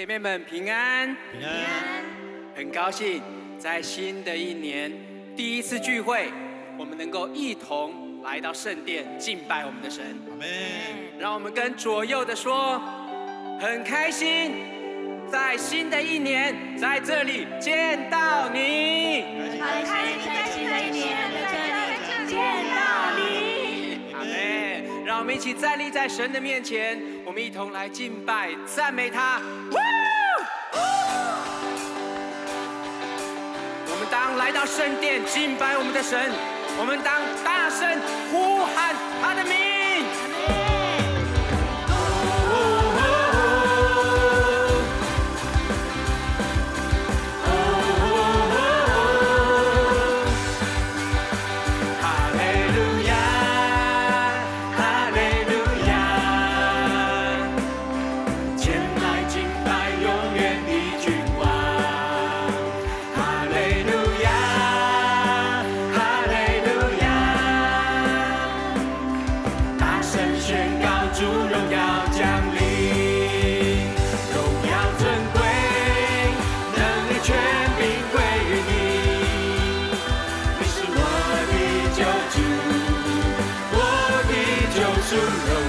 姐妹们平安。平安，很高兴在新的一年第一次聚会，我们能够一同来到圣殿敬拜我们的神，让我们跟左右的说很开心在新的一年在这里见到你，很开心。我们一起站立在神的面前，我们一同来敬拜赞美他。我们当来到圣殿，敬拜我们的神，我们当大声。to know.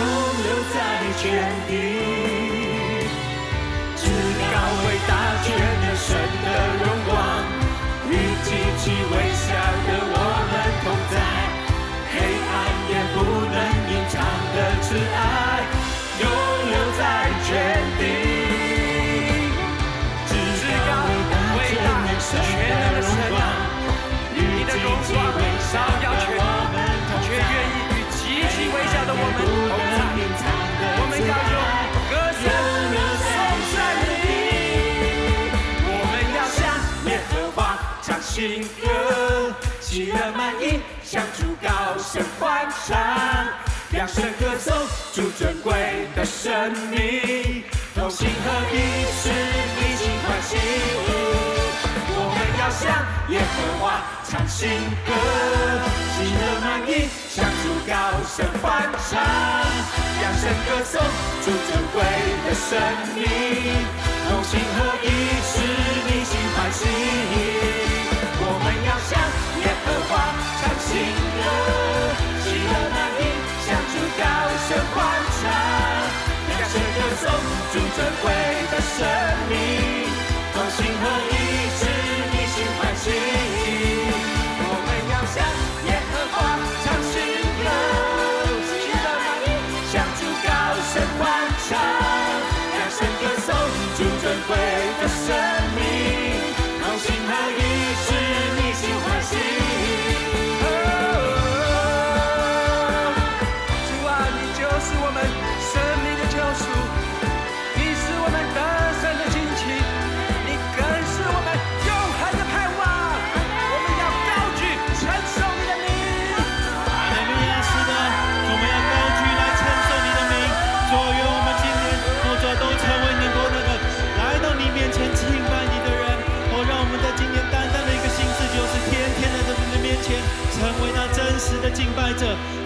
永留在天地。至高伟大全能神的荣光，与极其微小的我们同在，黑暗也不能隐藏的慈爱，永留在全新歌，喜乐满溢，响出高声欢唱，扬声歌颂主尊贵的生命，同心合一，使你心欢喜。我们要向耶和华唱新歌，喜乐满溢，响出高声欢唱，扬声歌颂主尊贵的生命，同心合一，使你心欢喜。我们要向耶和华唱新歌，喜乐满溢，向主高声欢唱，扬声歌颂主尊贵的生命，同心合一，使你心欢喜。我们要向耶和华唱新歌，喜乐满溢，向主高声欢唱，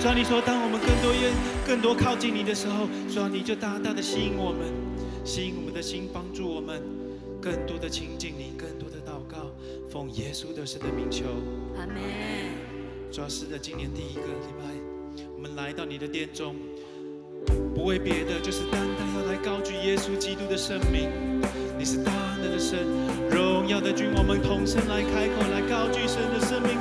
主啊，你说，当我们更多愿、更多靠近你的时候，主啊，你就大大的吸引我们，吸引我们的心，帮助我们更多的亲近你，更多的祷告，奉耶稣的神的名求。阿门。主要是在今年第一个礼拜，我们来到你的殿中，不为别的，就是单单要来高举耶稣基督的生命。你是大能的神，荣耀的君，我们同声来开口，来高举神的生命，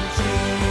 Seventeen.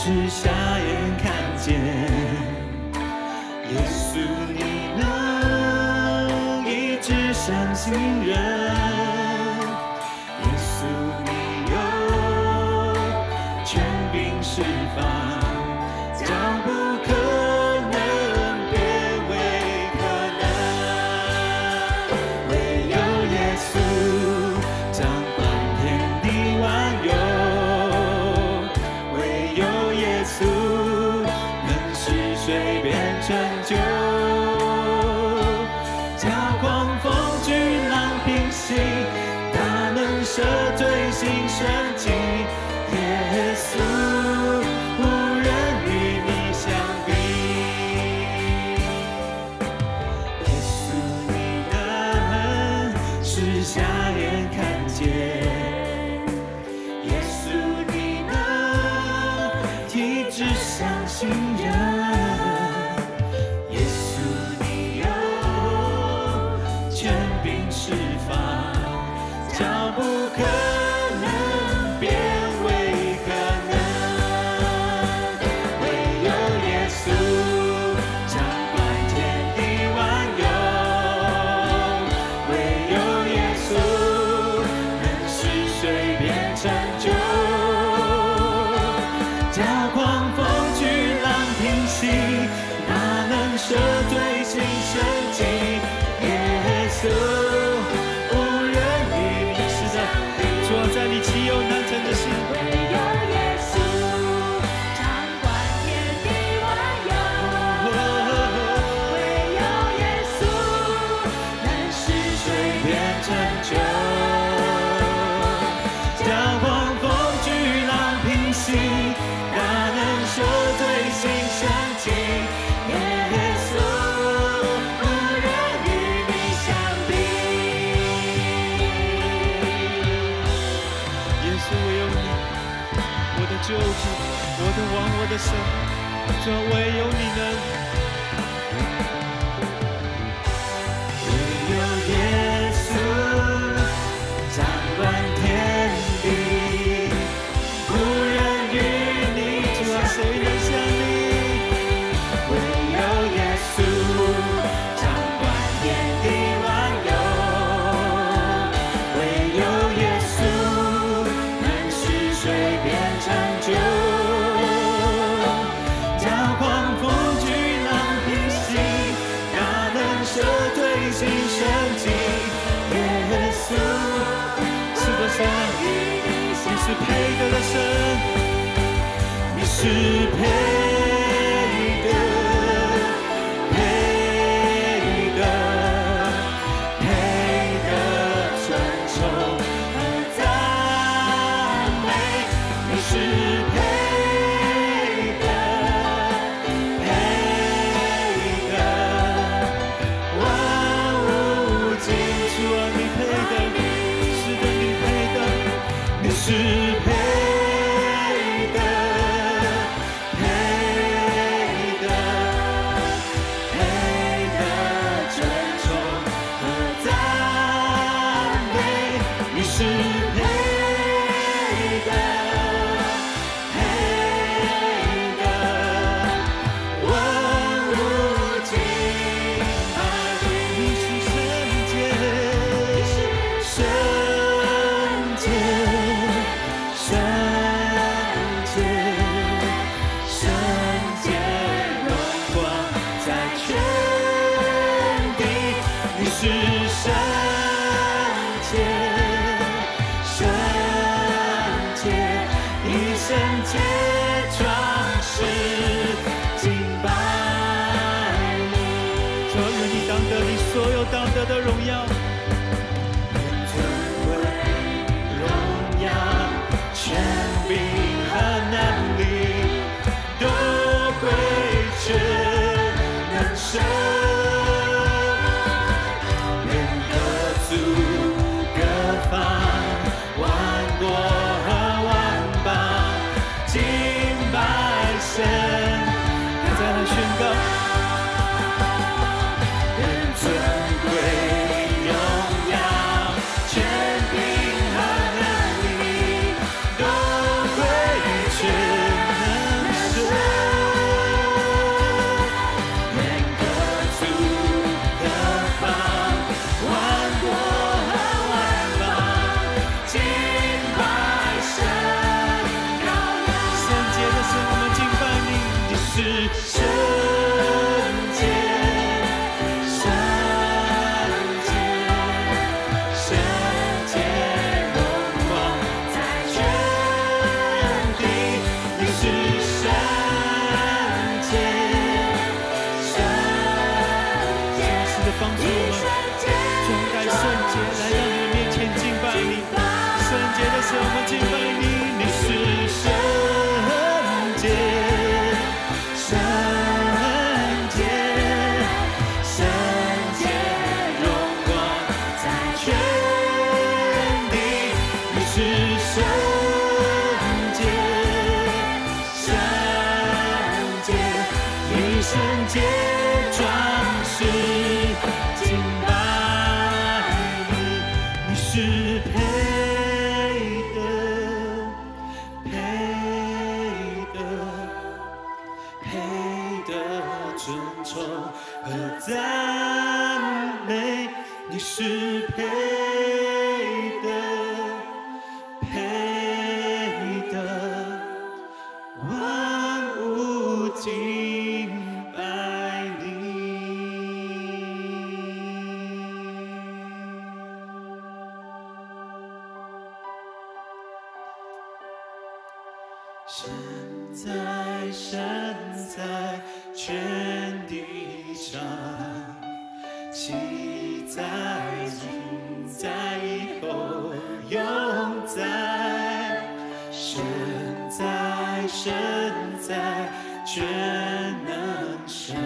是瞎眼，看见耶稣，你能医治伤心人。的狂风我的王我的神这唯有你能。是陪。Yeah. 身在全地上，心在今在以后永在，身在身在全能神，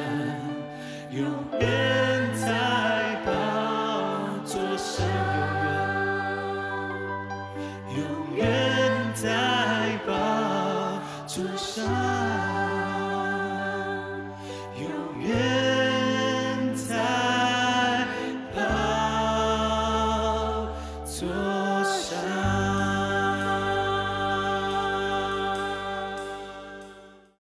永远。